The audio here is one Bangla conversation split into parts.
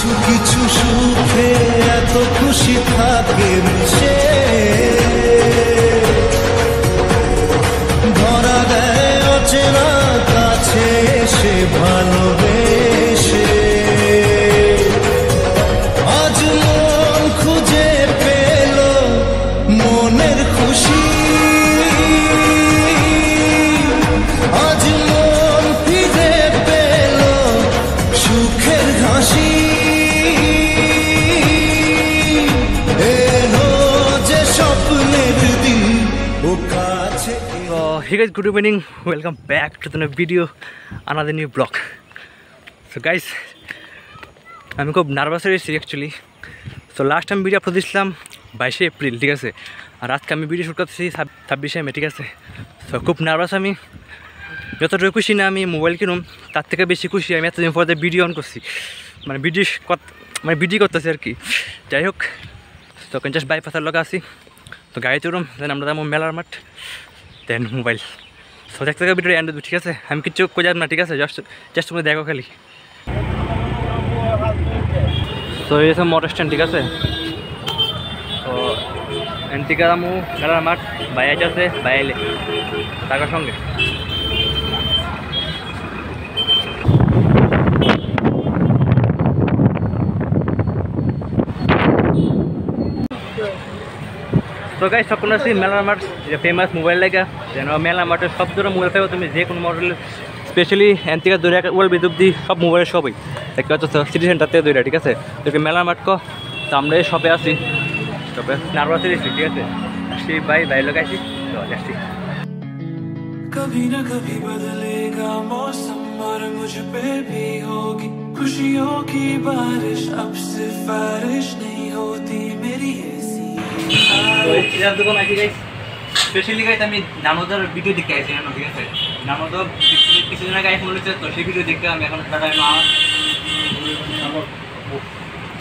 কিছু কিছু সুখে এত খুশি থাকে মিশে ধরা দেয় অচেনা কাছে এসে ভালোবেসে So, hey good evening welcome back to to the video, new new so guys, আমি খুব নার্ভাস হয়েছি অ্যাকচুয়ালি সো লাস্ট আমি ভিডিও আপলোড দিয়েছিলাম বাইশে এপ্রিল ঠিক আছে? আর আজকে আমি ভিডিও শ্যুট করতেছি ছাব্বিশে মে ঠিক আছে? সো খুব নার্ভাস আমি। যতটুকু খুশি না আমি মোবাইল কিনুম তার থেকে বেশি খুশি আমি এতদিন পরে ভিডিও অন করছি। মানে ভিডিও মানে ভিডিও করতেছি আর কি। যাই হোক তখন জাস্ট বাইপাসের লগে আছি। তো গাড়ি চড়ুম দেন আমরা মেলার মাঠ। দেন মোবাইল। সো দেখতে থাকো ভিডিও অ্যান্ড্রয়েড ঠিক আছে? আমি কিছু যাব না, ঠিক আছে? জাস্ট জাস্ট তুমি দেখো খালি। তো এই সব মোটর স্ট্যান্ড ঠিক আছে? তো এন্টিকা আমু মেলার মাঠ বাইরে আছে বাইরে টাকার সঙ্গে। তো গাই সব কোনো আছি মেলার মাঠ যে ফেমাস মোবাইল লাগা যেন মেলা মাঠের সব ধরনের মোবাইল থাকবে তুমি যে কোনো মডেল স্পেশালি এনতিকা দূরে ওয়ার্ল্ড বিদ্যুৎ দি সব মোবাইলের সবই দেখতে পাচ্ছ সিটি সেন্টার থেকে দূরে ঠিক আছে তোকে মেলার মাঠ কো তো আমরা এই শপে আছি শপে নার্ভাস দিচ্ছি ঠিক আছে আসছি বাই বাই লোক আসি তো আসছি कभी न कभी बदलेगा मौसम और मुझ पे भी होगी खुशियों की बारिश अब सिफारिश नहीं होती मेरी ऐसी তো দোকান আছি গাইস স্পেশালি গাইস আমি নানোদার ভিডিও দেখতে আইছি জানো ঠিক আছে? নানোদার কিছু- কিছুদিন আগে আইফোন হচ্ছে তো সেই ভিডিও দেখতে আমি এখন দাদা মা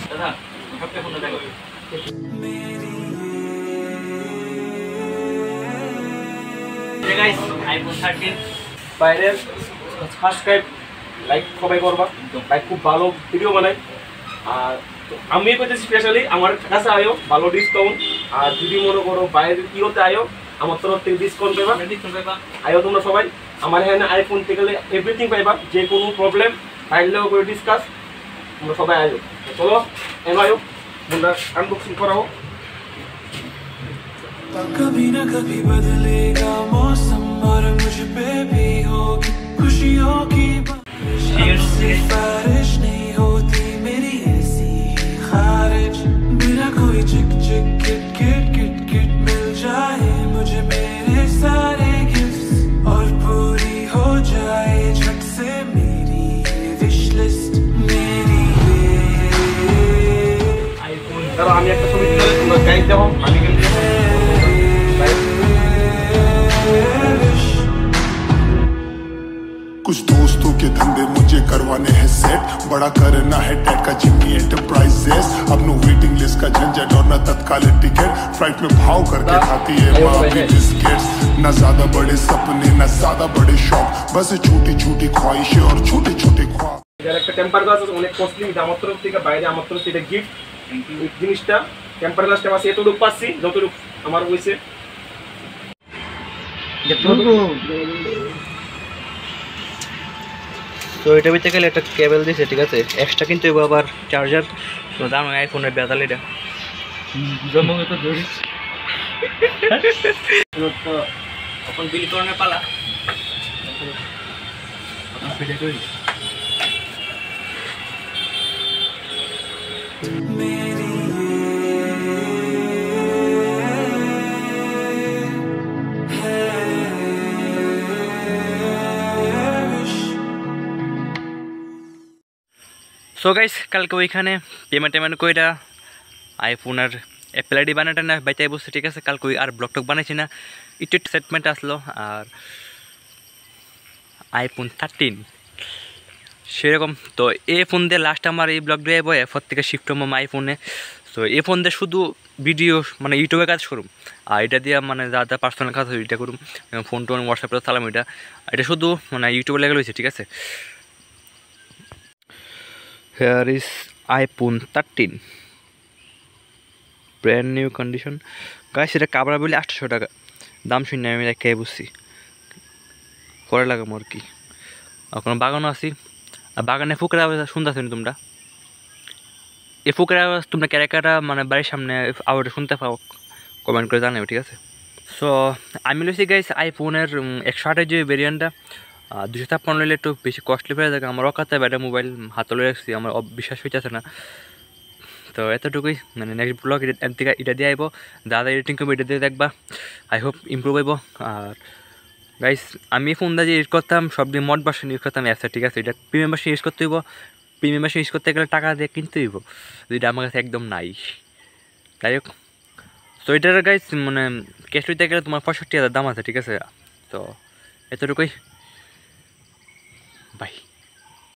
দাদা সবটা ফোনটা দেখো আইফোন থার্টিন বাইরের সাবস্ক্রাইব লাইক সবাই করবা। লাইক খুব ভালো ভিডিও বানাই। আর আমি করতেছি স্পেশালি আমার কাছে আয়ো ভালো ডিসকাউন্ট আর যদি মনে করো বাইরে কি হতে আয়ো আমার তরফ থেকে ডিসকাউন্ট পাইবা আয়ো তোমরা সবাই আমার এখানে আইফোন থেকে গেলে এভরিথিং পাইবা যে কোনো প্রবলেম ফাইলেও করে ডিসকাস তোমরা সবাই আয়ো তো চলো এন আয়ো তোমরা আনবক্সিং করাও कभी न कभी बदलेगा मौसम और मुझ पे भी होगी खुशियों की ধরো আমি একটা ছবি তুলে তোমরা গাইড দেবো আমি কিন্তু wish कुछ दोस्तों के धंधे मुझे करवाने हैं सेट बड़ा करना है टेट का जिम्मी एंटरप्राइजेस अब नो वेटिंग लिस्ट का झंझट और न तत्कालीन टिकट फ्लाइट में भाव करके खाती है माँ भी बिस्किट्स न ज्यादा बड़े सपने न ज्यादा बड़े शौक बस छोटी छोटी ख्वाहिशें और छोटे छोटे ख्वाब যার একটা টেম্পার গ্লাস আছে অনেক কস্টলি এটা আমার তরফ থেকে বাইরে আমার তরফ থেকে গিফট এই জিনিসটা টেম্পার গ্লাসটা আছে এতটুকু পাচ্ছি যতটুকু আমার হয়েছে। তো এটা ভিতরে গেলে একটা কেবল দিছে ঠিক আছে? এক্সট্রা কিন্তু এবার আবার চার্জার দাম আইফোনের বেতাল এটা। তো এখন বিল করণের পালা। এখন করি। সো গাইস কালকে ওইখানে পেমেন্ট টেমেন্ট কইরা আইফোন আর অ্যাপেল আইডি বানাটা না, বাইতে বসছে ঠিক আছে, কালকে আর ব্লগ টক বানাইছি না। একটু সেটমেন্ট আসলো, আর আইফোন থার্টিন সেরকম, তো এ ফোন দিয়ে লাস্ট আমার এই ব্লগ দিয়ে এরপর থেকে শিফট হব আইফোনে তো এ। ফোন দিয়ে শুধু ভিডিও মানে ইউটিউবে কাজ করুম, আর এটা দিয়ে মানে যা যা পার্সোনাল কাজ এটা করুম। ফোন টোন হোয়াটসঅ্যাপে চালাম এটা। এটা শুধু মানে ইউটিউবে লেগে রয়েছে, ঠিক আছে? Here is iPhone thirteen brand new condition গাছ এটা কাবরা বলে আটশো টাকা। দাম শুনে আমি রেখে বুঝছি পরে লাগাম আর কি। এখন বাগানও আছি। আর বাগানে ফুকরা শুনতে শুনি তোমরা? এই ফুকরা তোমরা ক্যারা ক্যারা মানে বাড়ির সামনে আওয়াজটা শুনতে পাও? কমেন্ট করে জানাবে ঠিক আছে? সো আমি লইছি গাইস আইফোনের একশো আটের যে ভেরিয়েন্টটা দুশো ছাপ্পান্ন নিলে একটু বেশি কস্টলি পড়ে থাকে আমার অকাতে ব্যাটা মোবাইল হাতে লয়ে রাখছি, আমার বিশ্বাস হইতেছে না। তো এতটুকুই মানে নেক্সট ব্লগ থেকে এটা দিয়ে আইব। দাদা এডিটিং করব, এটা দিয়ে দেখবা। আই হোপ ইম্প্রুভ হইব। আর গাইস আমি ফোন দিয়ে ইউজ করতাম, সব দিয়ে মড বাসন ইউজ করতাম অ্যাপসটা ঠিক আছে। এটা প্রিমিয়াম বাসন ইউজ করতে হইব। প্রিমিয়াম বাসন ইউজ করতে গেলে টাকা দিয়ে কিনতে হইব। যেটা আমার কাছে একদম নাই। যাই হোক। তো এটার গাইস মানে ক্যাশ লইতে গেলে তোমার পঁয়ষট্টি হাজার দাম আছে, ঠিক আছে। তো এতটুকুই। Bye.